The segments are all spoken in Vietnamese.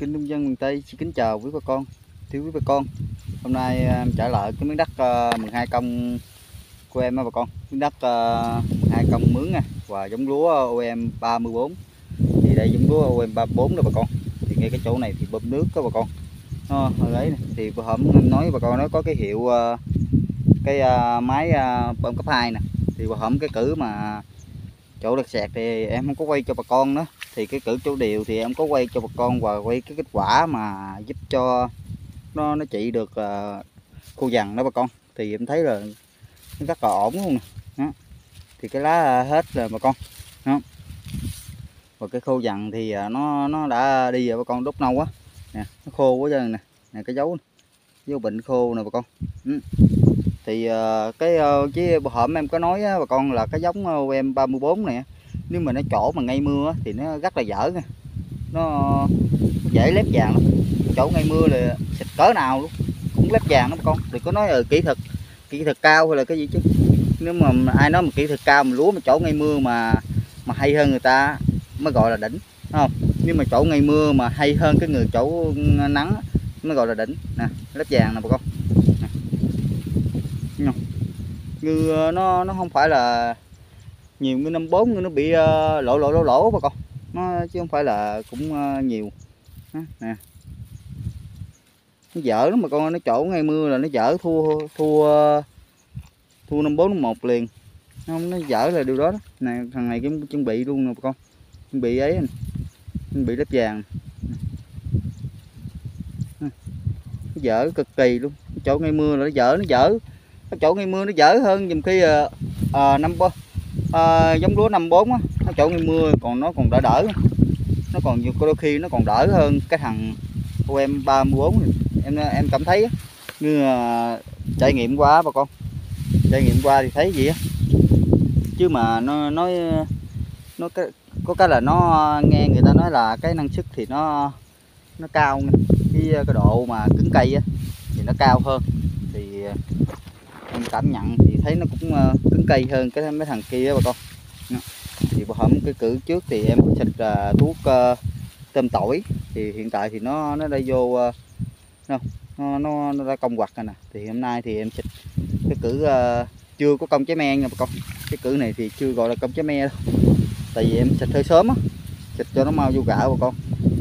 Kinh nông dân miền Tây xin kính chào quý bà con, thưa quý bà con. Hôm nay à, em trả lại cái miếng đất à, uh, 12 công của em á bà con. Miếng đất à, uh, 12 công mướn nha và giống lúa OM 34. Thì đây giống lúa OM 34 đó bà con. Thì ngay cái chỗ này thì bơm nước đó bà con. Nó lấy thì bữa hổm em nói bà con nó có cái hiệu uh, cái uh, máy uh, bơm cấp 2 nè. Thì bà hổm cái cử mà chỗ được sẹt thì em không có quay cho bà con nữa thì cái cử chỗ điều thì em có quay cho bà con và quay cái kết quả mà giúp cho nó nó trị được uh, khô dằn đó bà con. Thì em thấy là nó rất là ổn luôn nè. Đó. thì cái lá hết rồi bà con. Đó. và cái khô dằn thì uh, nó nó đã đi rồi bà con đốt nâu quá. Nè nó khô quá trơn nè. Nè cái dấu dấu bệnh khô nè bà con. Ừ thì ờ, cái ờ, uh, chứ hổm em có nói á, bà con là cái giống ờ, em 34 này nếu mà nó chỗ mà ngay mưa thì nó rất là dở nha. Nó dễ lép vàng lắm. Chỗ ngay mưa là xịt cỡ nào luôn cũng lép vàng lắm con. Đừng có nói ở kỹ thuật kỹ thuật cao hay là cái gì chứ. Nếu mà ai nói mà kỹ thuật cao mà lúa mà chỗ ngay mưa mà mà hay hơn người ta mới gọi là đỉnh không? Nhưng mà chỗ ngay mưa mà hay hơn cái người chỗ nắng mới gọi là đỉnh. Nè lép vàng nè bà con nè ngư nó nó không phải là nhiều như năm bốn nó bị uh, lỗ lỗ lỗ lỗ bà con. Nó chứ không phải là cũng uh, nhiều. Đó, nè. Nó dở lắm mà con nó chỗ ngay mưa là nó dở thua thua thua năm bốn một liền. Không nó dở là điều đó, đó. nè thằng này cũng chuẩn bị luôn nè bà con. Chuẩn bị ấy chuẩn bị đất vàng. Nó dở cực kỳ luôn. Chỗ ngay mưa là nó dở nó dở chỗ ngày mưa nó dở hơn dùm khi à, năm à, giống lúa 54 á nó chỗ ngày mưa còn nó còn đỡ đỡ. Nó còn nhiều đôi khi nó còn đỡ hơn cái thằng OM 34 em em cảm thấy như à, trải nghiệm qua bà con. Trải nghiệm qua thì thấy gì á. Chứ mà nó nói nó cái có cái là nó nghe người ta nói là cái năng suất thì nó nó cao cái cái độ mà cứng cây á thì nó cao hơn. Thì em cảm nhận thì thấy nó cũng uh, cứng cây hơn cái mấy thằng kia đó bà con. Thì bà hôm cái cử trước thì em có xịt uh, thuốc uh, tôm tỏi. Thì hiện tại thì nó nó đã vô uh, nó nó nó đã công quặt rồi nè. Thì hôm nay thì em xịt cái cử uh, chưa có công trái me nha bà con. Cái cử này thì chưa gọi là công trái me đâu. Tại vì em xịt hơi sớm á xịt cho nó mau vô gạo bà con.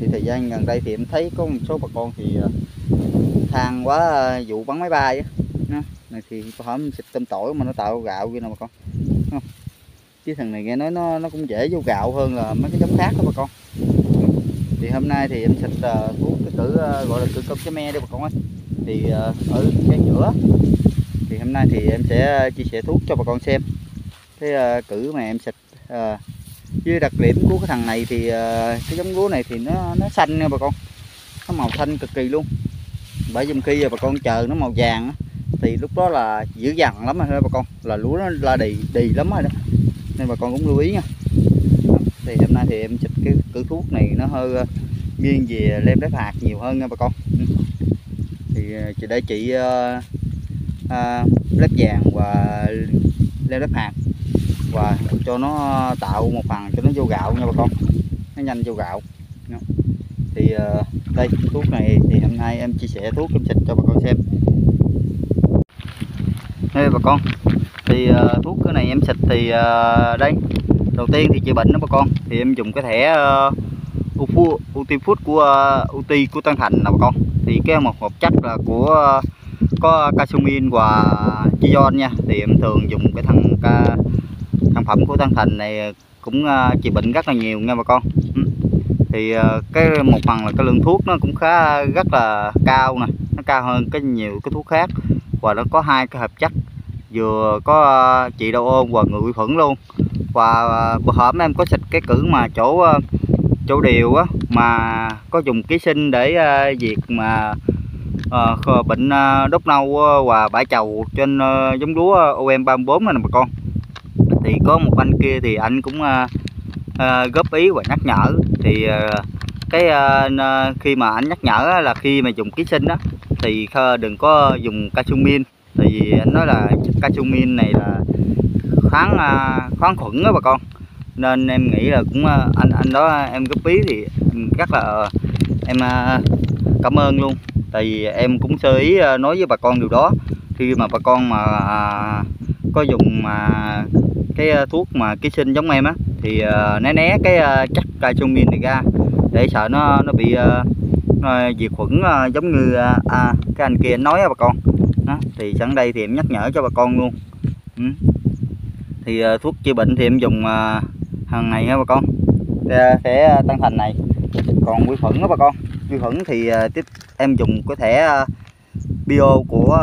Thì thời gian gần đây thì em thấy có một số bà con thì than quá vụ bắn máy bay á này thì có hổm xịt tôm tỏi mà nó tạo gạo kia nè bà con. Không? Chứ thằng này nghe nói nó nó cũng dễ vô gạo hơn là mấy cái giống khác đó bà con. Thì hôm nay thì em xịt uh, thuốc cái cử uh, ờ, gọi là cử công cái me đây bà con ơi. Thì uh, ở cái giữa. Thì hôm nay thì em sẽ chia sẻ thuốc cho bà con xem. Cái uh, cử mà em xịt uh, với đặc điểm của cái thằng này thì uh, cái giống lúa này thì nó nó xanh nha bà con. Nó màu xanh cực kỳ luôn. Bởi vì khi bà con chờ nó màu vàng thì lúc đó là dữ dằn lắm rồi bà con. Là lúa nó la đì đì lắm rồi đó. Nên bà con cũng lưu ý nha. Thì hôm nay thì em xịt cái cử thuốc này nó hơi ờ, nghiêng về lem đép hạt nhiều hơn nha bà con. Ừ. Thì ờ, chị để chị uh, uh, lép vàng và lem đép hạt và cho nó tạo một phần cho nó vô gạo nha bà con. Nó nhanh vô gạo. Thì uh, đây thuốc này thì hôm nay em chia sẻ thuốc em xịt cho bà con xem đây bà con. Thì uh, thuốc cái này em xịt thì uh, đây. Đầu tiên thì trị bệnh đó bà con. Thì em dùng cái thẻ uh, Uti Food của uh, Uti của Tân Thành nè bà con. Thì cái một hộp chất là của uh, có Casumin và Chion nha. Thì em thường dùng cái thằng ca, sản phẩm của Tân Thành này cũng uh, trị bệnh rất là nhiều nha bà con. Ừ. thì uh, cái một phần là cái lượng thuốc nó cũng khá rất là cao nè. Nó cao hơn cái nhiều cái thuốc khác. Và nó có hai cái hợp chất vừa có ờ, chị trị đau ôn và người khuẩn luôn. Và ờ, bữa hổm em có xịt cái cử mà chỗ ờ, chỗ điều á mà có dùng ký sinh để ờ, diệt mà uh, bệnh uh, đốt nâu và bãi chầu trên uh, giống lúa OM34 này nè bà con. Thì có một anh kia thì anh cũng uh, uh, góp ý và nhắc nhở. Thì uh, cái uh, khi mà anh nhắc nhở là khi mà dùng ký sinh đó thì đừng có dùng cachumin tại vì anh nói là cachumin này là khoáng kháng à, khoáng khuẩn đó bà con. Nên em nghĩ là cũng à, anh anh đó em góp ý thì rất là ờ, em à, cảm ơn luôn. Tại vì em cũng sơ ý nói với bà con điều đó. Khi mà bà con mà có dùng mà cái thuốc mà ký sinh giống em á thì né né cái chất cachomin này ra để sợ nó nó bị nó diệt khuẩn giống như à, cái anh kia nói á bà con đó, thì sẵn đây thì em nhắc nhở cho bà con luôn. Ừ. thì uh, thuốc chữa bệnh thì em dùng uh, hàng ngày ha bà con? Sẽ, sẽ tăng thành này. Còn vi khuẩn đó bà con? Vi khuẩn thì uh, tiếp em dùng cái thẻ uh, bio của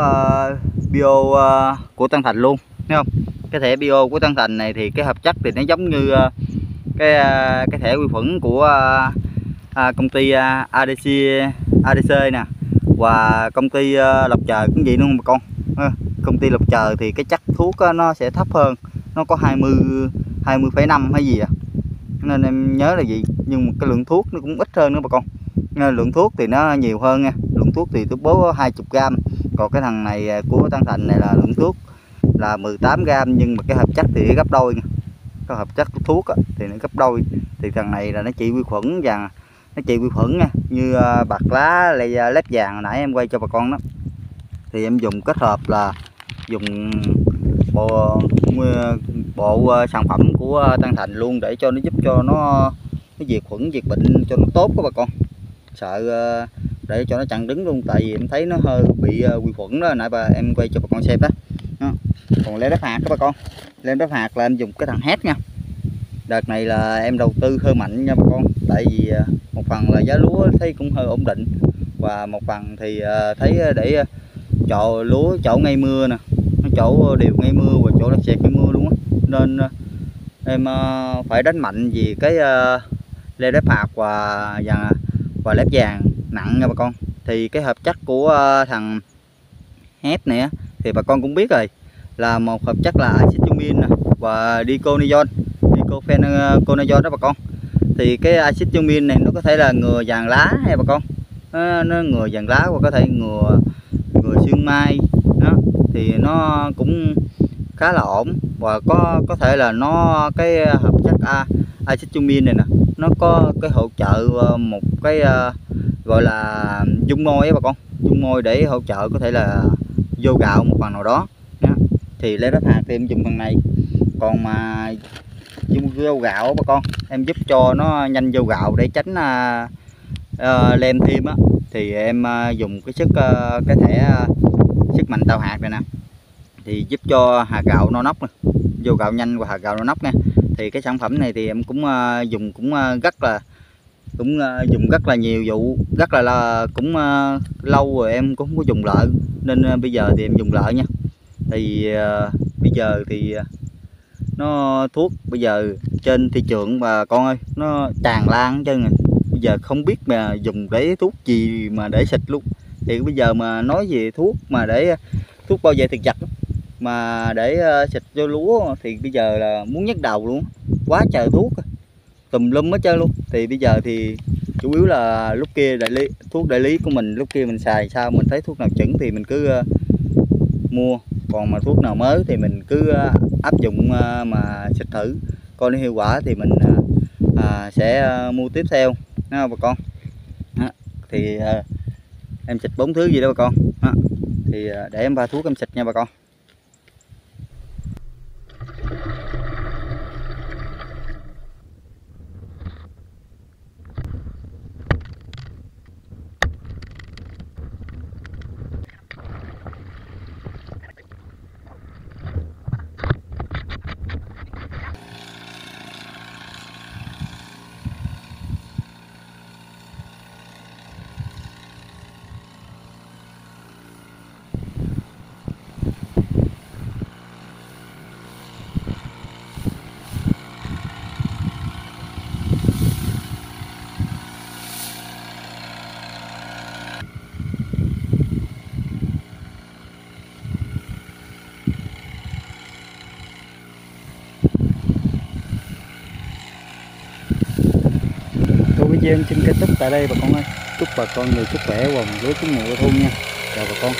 uh, bio uh, của tăng Thành luôn thấy không? Cái thẻ bio của tăng Thành này thì cái hợp chất thì nó giống như uh, cái uh, cái thẻ vi khuẩn của uh, uh, công ty uh, ADC ADC nè và công ty ờ, lọc Trời cũng vậy luôn bà con. Ờ, công ty lọc Trời thì cái chất thuốc nó sẽ thấp hơn nó có 20 20,5 hay gì à. Nên em nhớ là gì nhưng mà cái lượng thuốc nó cũng ít hơn nữa bà con. Nên lượng thuốc thì nó nhiều hơn nha. Lượng thuốc thì tôi bố 20 gram còn cái thằng này của tăng Thành này là lượng thuốc là 18 gram nhưng mà cái hợp chất thì gấp đôi nha. cái hợp chất thuốc á, thì nó gấp đôi. Thì thằng này là nó trị vi khuẩn và nó trị vi khuẩn nha như ờ, bạc lá lây ờ, lép vàng hồi nãy em quay cho bà con đó. Thì em dùng kết hợp là dùng bộ bộ ờ, sản phẩm của tăng Tân Thành luôn để cho nó giúp cho nó nó diệt khuẩn diệt bệnh cho nó tốt các bà con. Sợ để cho nó chặn đứng luôn tại vì em thấy nó hơi bị vi khuẩn đó nãy bà em quay cho bà con xem đó, đó. còn lên đất hạt các bà con. Lên đất hạt là em dùng cái thằng hét nha đợt này là em đầu tư hơi mạnh nha bà con. Tại vì à, một phần là giá lúa thấy cũng hơi ổn định. Và một phần thì à, thấy à, để chỗ lúa, chỗ ngay mưa nè. Nó chỗ đều ngay mưa và chỗ đặc sệt ngay mưa luôn á. Nên em phải đánh mạnh vì cái lê đép hạt và và và lép vàng nặng nha bà con. Thì cái hợp chất của thằng hét này thì bà con cũng biết rồi. Là một hợp chất là acetylmin và diconion dicophenoconazole đó bà con. Thì cái axit chumin này nó có thể là ngừa vàng lá hay bà con. Nó, nó ngừa vàng lá và có thể ngừa ngừa xương mai. Đó thì nó cũng khá là ổn. Và có có thể là nó cái hợp chất a axit chumin này nè nó có cái hỗ trợ ờ, một cái ờ, gọi là dung môi ấy bà con. Dung môi để hỗ trợ có thể là vô gạo một phần nào đó. Thì lấy đất hạt thì em dùng phần này. Còn mà vô gạo bà con. Em giúp cho nó nhanh vô gạo để tránh à, à, lem thêm á. Thì em à, dùng cái sức à, cái thẻ à, sức mạnh tạo hạt này nè. Thì giúp cho hạt gạo no nóc nè. Vô gạo nhanh và hạt gạo no nóc nha thì cái sản phẩm này thì em cũng à, dùng cũng à, rất là cũng à, dùng rất là nhiều vụ rất là, là cũng à, lâu rồi em cũng không có dùng lại. Nên à, bây giờ thì em dùng lại nha. Thì à, bây giờ thì à, nó thuốc, bây giờ trên thị trường bà con ơi, nó tràn lan hết trơn rồi. Bây giờ không biết mà dùng để thuốc gì mà để xịt luôn. Thì bây giờ mà nói về thuốc mà để, thuốc bao vệ thực vật mà để ờ, xịt cho lúa thì bây giờ là muốn nhức đầu luôn quá trời thuốc tùm lum hết trơn luôn. Thì bây giờ thì chủ yếu là lúc kia đại lý, thuốc đại lý của mình, lúc kia mình xài sao mình thấy thuốc nào chuẩn thì mình cứ ờ, mua. Còn mà thuốc nào mới thì mình cứ ờ, áp dụng ờ, mà xịt thử coi nó hiệu quả thì mình à, sẽ mua tiếp theo nha bà con Đó. thì à, em xịt bốn thứ gì đó bà con Đó. thì để em pha thuốc em xịt nha bà con video xin kết thúc tại đây bà con ơi. Chúc bà con nhiều sức khỏe và lúa chín mùa thu nha. Chào bà con.